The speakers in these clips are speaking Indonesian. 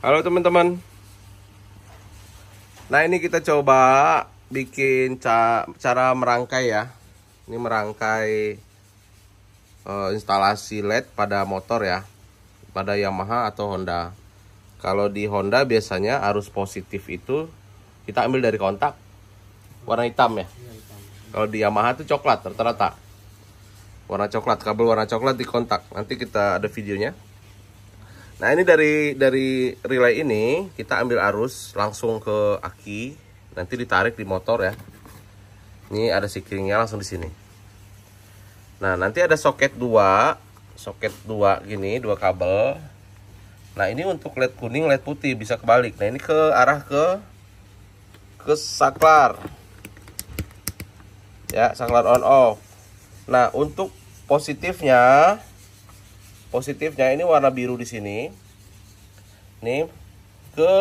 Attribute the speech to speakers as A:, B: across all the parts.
A: Halo teman-teman. Nah ini kita coba bikin ca cara merangkai ya. Ini merangkai uh, instalasi LED pada motor ya, pada Yamaha atau Honda. Kalau di Honda biasanya arus positif itu kita ambil dari kontak warna hitam ya. Kalau di Yamaha itu coklat rata-rata. Warna coklat, kabel warna coklat di kontak. Nanti kita ada videonya. Nah ini dari dari relay ini kita ambil arus langsung ke aki, nanti ditarik di motor ya. Ini ada sikringnya langsung di sini. Nah nanti ada soket dua, soket dua gini, dua kabel. Nah ini untuk led kuning, led putih bisa kebalik. Nah ini ke arah ke ke saklar. Ya saklar on off. Nah untuk positifnya positifnya ini warna biru di sini. Nih ke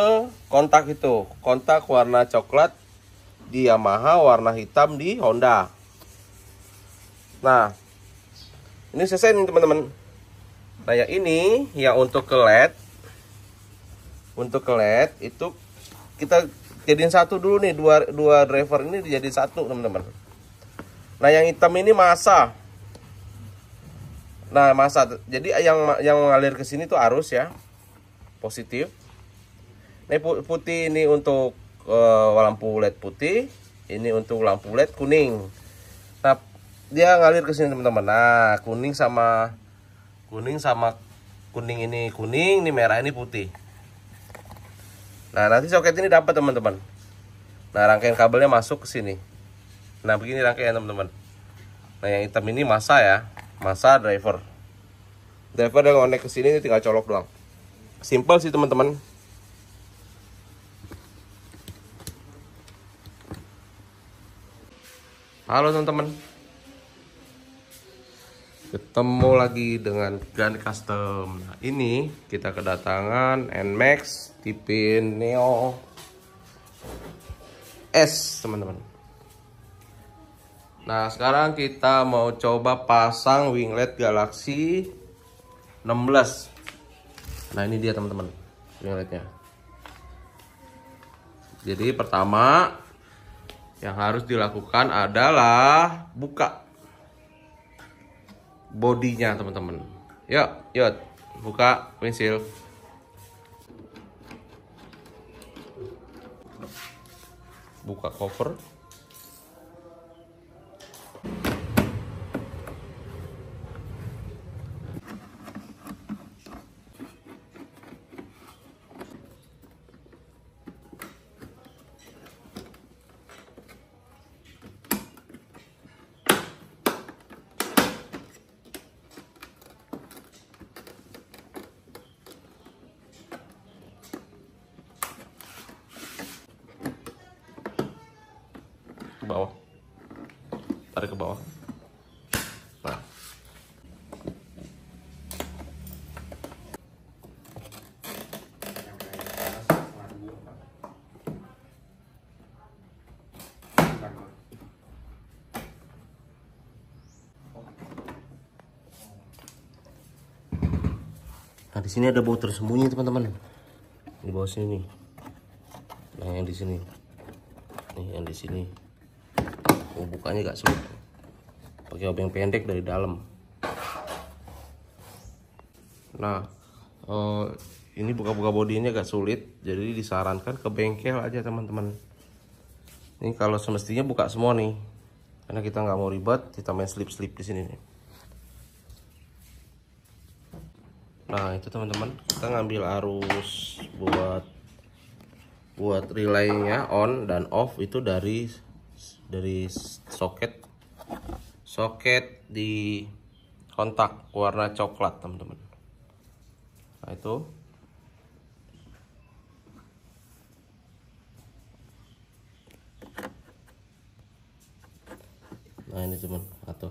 A: kontak itu. Kontak warna coklat di Yamaha warna hitam di Honda. Nah ini selesai nih teman-teman. Nah yang ini yang untuk ke LED untuk ke LED itu kita jadiin satu dulu nih. Dua dua driver ini dijadiin satu teman-teman. Nah yang hitam ini masa Nah, masa jadi yang yang mengalir ke sini tuh arus ya. Positif. Ini putih ini untuk uh, lampu LED putih, ini untuk lampu LED kuning. Nah, dia ngalir ke sini teman-teman. Nah, kuning sama kuning sama kuning ini kuning, ini merah ini putih. Nah, nanti soket ini dapat teman-teman. Nah, rangkaian kabelnya masuk ke sini. Nah, begini rangkaian teman-teman. Nah, yang hitam ini masa ya masa driver? Driver yang connect ke sini tinggal colok doang. Simple sih teman-teman. Halo teman-teman. Ketemu lagi dengan Gun Custom. Nah, ini kita kedatangan Nmax tipe Neo S teman-teman Nah sekarang kita mau coba pasang winglet Galaxy 16 Nah ini dia teman-teman wingletnya. Jadi pertama yang harus dilakukan adalah buka bodinya teman-teman. Yuk, yuk buka windshield buka cover bawah tarik ke bawah nah Nah, di sini ada bau tersembunyi, teman-teman. Di bawah sini. Nah, yang di sini. Nih, yang di sini bukanya gak sulit pakai obeng pendek dari dalam. Nah oh, ini buka-buka bodinya gak sulit jadi disarankan ke bengkel aja teman-teman. Ini kalau semestinya buka semua nih karena kita nggak mau ribet kita main slip-slip di sini nih. Nah itu teman-teman kita ngambil arus buat buat relaynya on dan off itu dari dari soket soket di kontak warna coklat teman-teman. Nah itu. Nah ini teman. Atau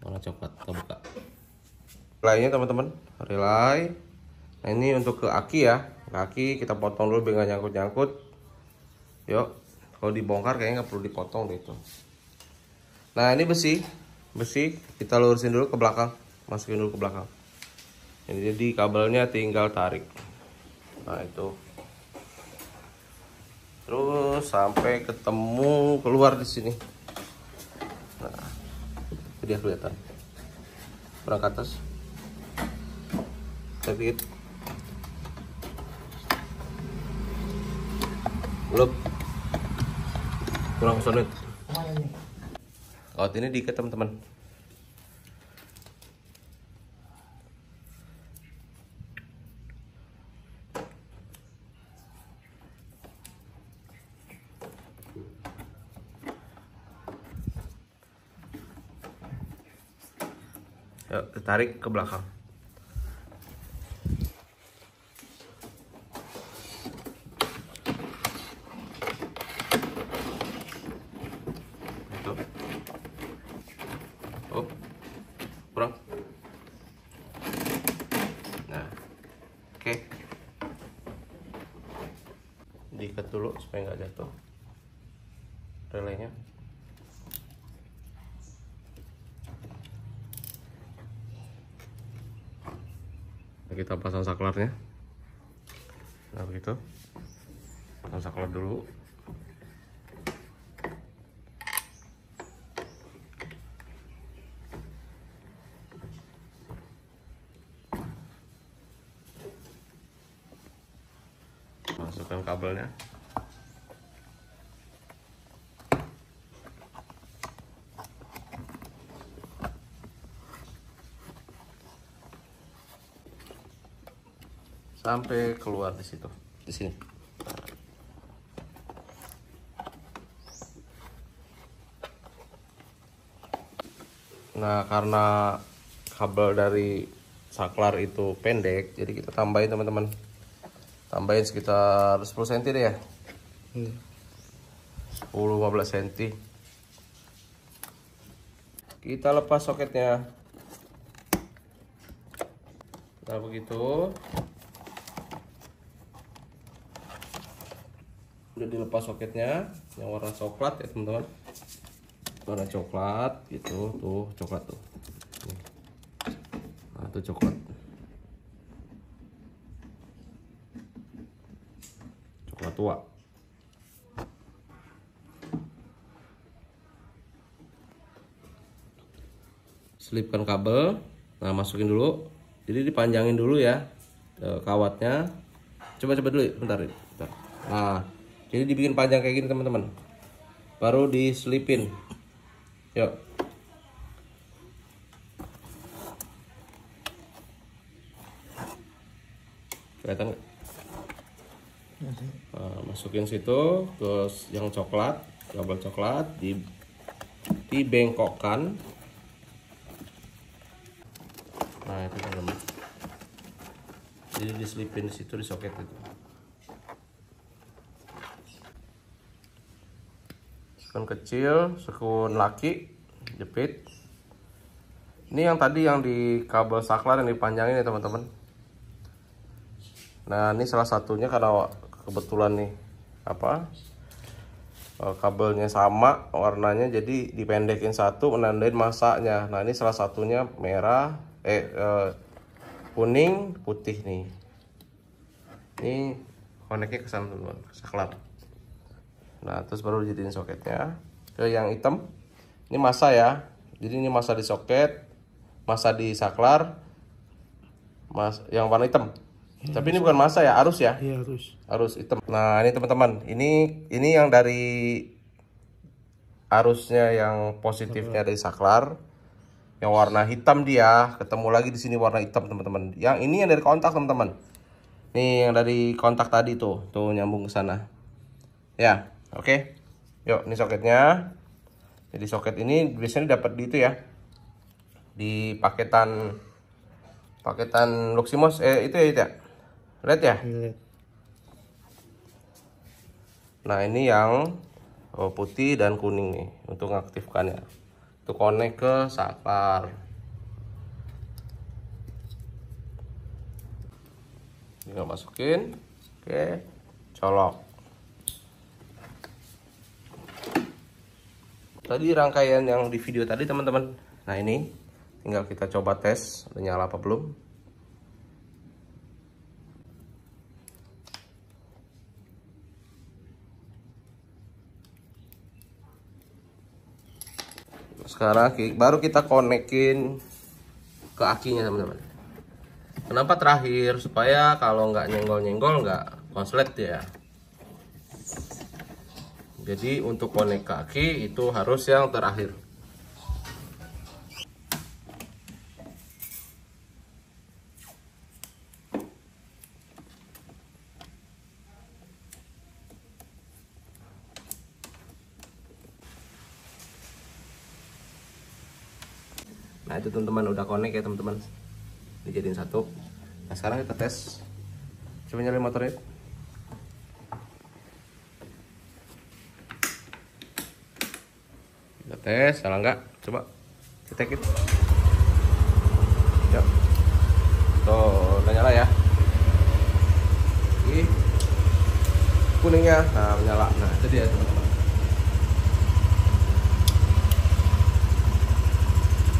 A: warna coklat kita buka. Relaynya teman-teman. Relay. Nah ini untuk ke aki ya. Kaki kita potong dulu biar nyangkut-nyangkut. Yuk kalau dibongkar kayaknya nggak perlu dipotong deh itu nah ini besi besi kita lurusin dulu ke belakang masukin dulu ke belakang jadi kabelnya tinggal tarik. Nah, itu. Terus sampai ketemu keluar di sini. Nah, dia kelihatan. Kurang ke atas. Sedikit. Belum. Kurang solid. Kaut ini diikat teman-teman. Yuk, ditarik ke belakang. Itu. Oh, kurang. Nah, oke. Diikat dulu supaya nggak jatuh relenya. Nah, kita pasang saklarnya. Nah begitu. Pasang saklar dulu masukkan kabelnya sampai keluar di situ. Di sini. Nah karena kabel dari saklar itu pendek jadi kita tambahin teman-teman. Tambahin sekitar 10 cm deh ya. 10-15 cm kita lepas soketnya. Nah begitu udah dilepas soketnya yang warna coklat ya teman-teman. Warna coklat gitu tuh coklat tuh. Nah itu coklat. Coklat tua. Selipkan kabel. Nah masukin dulu. Jadi dipanjangin dulu ya eh, kawatnya. Coba coba dulu bentar, bentar. nah jadi dibikin panjang kayak gini teman-teman. Baru diselipin. Yuk. Kelihatan nggak? Nah, masukin situ terus yang coklat kabel coklat di dibengkokkan. Nah itu teman-teman. Jadi diselipin di situ di soket itu sekun kecil sekun laki jepit. Ini yang tadi yang di kabel saklar yang dipanjangin ya teman-teman. Nah ini salah satunya karena kebetulan nih apa eh, kabelnya sama warnanya jadi dipendekin satu menandain masaknya. Nah ini salah satunya merah eh, eh kuning putih nih. Ini koneknya ke sana teman saklar nah terus baru jadiin soketnya ke yang hitam. Ini masa ya. Jadi ini masa di soket masa di saklar mas yang warna hitam. Tapi ini bukan masa ya arus ya?
B: Iya harus.
A: arus hitam. Nah ini teman-teman ini ini yang dari arusnya yang positifnya dari saklar. Yang warna hitam dia ketemu lagi di sini warna hitam teman-teman. Yang ini yang dari kontak teman-teman. Nih yang dari kontak tadi tuh tuh nyambung ke sana. Ya oke yuk ini soketnya jadi soket ini biasanya dapat di itu ya di paketan paketan Luximos eh itu ya itu ya Red ya. Nah ini yang oh, putih dan kuning nih untuk mengaktifkannya. Itu connect ke saklar. Tinggal masukin, oke, colok. tadi rangkaian yang di video tadi teman-teman. Nah ini tinggal kita coba tes menyala apa belum. Sekarang baru kita konekin ke akinya teman-teman. Kenapa terakhir? Supaya kalau nggak nyenggol-nyenggol nggak konslet ya jadi untuk konek kaki itu harus yang terakhir. Nah itu teman-teman udah connect ya teman-teman. Dijadiin satu. Nah sekarang kita tes. Coba nyalain motornya tes salah nggak? Coba kita cek yuk tuh udah nyala ya. Ini kuningnya. Nah menyala. Nah itu dia teman-teman.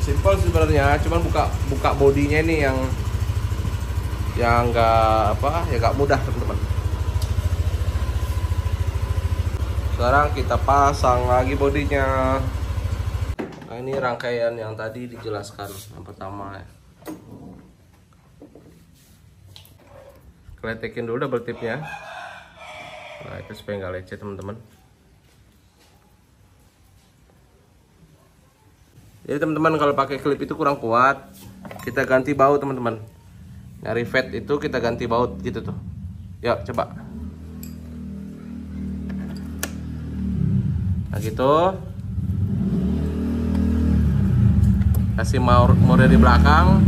A: Simple sebenarnya cuman buka buka bodinya ini yang yang enggak apa ya enggak mudah teman-teman. Sekarang kita pasang lagi bodinya nah ini rangkaian yang tadi dijelaskan yang pertama ya. Kletekin dulu double tipnya. Nah itu supaya nggak lecet teman-teman. Jadi teman-teman kalau pakai klip itu kurang kuat. Kita ganti baut teman-teman. Nyari fat itu kita ganti baut gitu tuh. Yuk coba. Nah gitu kasih mode di belakang.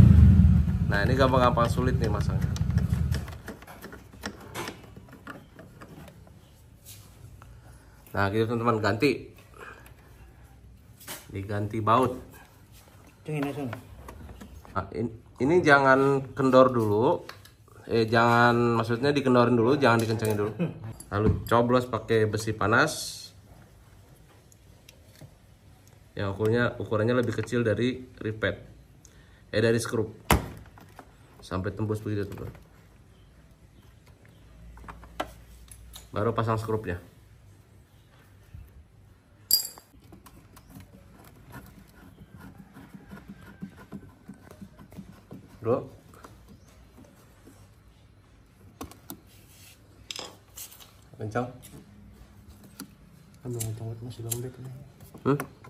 A: Nah ini gampang-gampang sulit nih masangnya. Nah gitu teman-teman. Ganti. Diganti baut. Nah, ini, ini jangan kendor dulu. Eh jangan maksudnya dikendorin dulu, jangan dikencangin dulu. Lalu coblos pakai besi panas. Yang ukurnya ukurannya lebih kecil dari ripet. Eh dari skrup. Sampai tembus begitu tuh. Baru pasang skrupnya. Bro. Kencang.
B: Kencang masih lembek nih.
A: Hmm?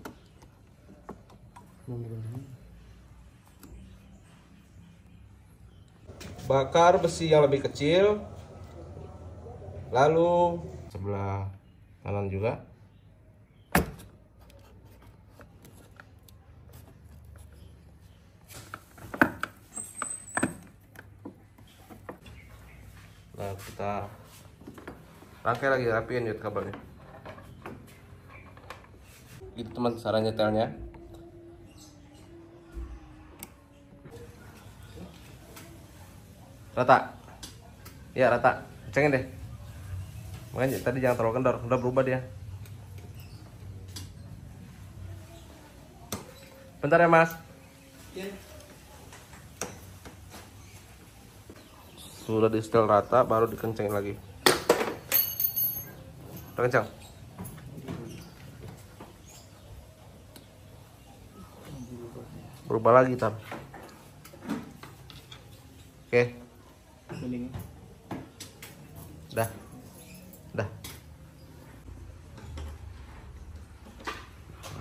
A: Bakar besi yang lebih kecil. Lalu sebelah kanan juga. Nah, kita rangkai lagi rapiin ya kabelnya. Itu teman cara nyetelnya. Rata. Ya, rata. Kencengin deh. Makanya tadi jangan terlalu kendor, udah berubah dia. Bentar ya, Mas. Sudah di setel rata, baru dikencengin lagi. Udah kencang. Berubah lagi, tar. Oke. Dah.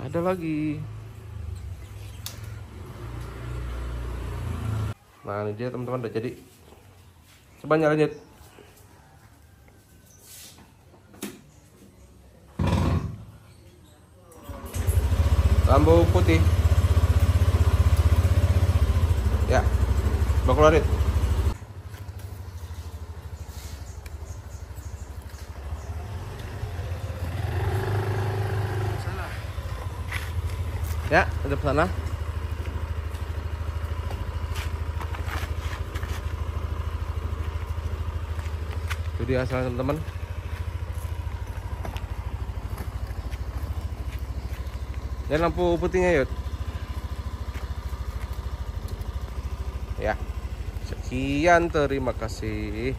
A: Ada lagi. Nah, ini dia teman-teman udah jadi. Coba nyalain. Lampu putih. Ya. Bawa Ya, udah sana. Itu dia asal teman-teman. Dan lampu putihnya yuk. Ya. Sekian terima kasih.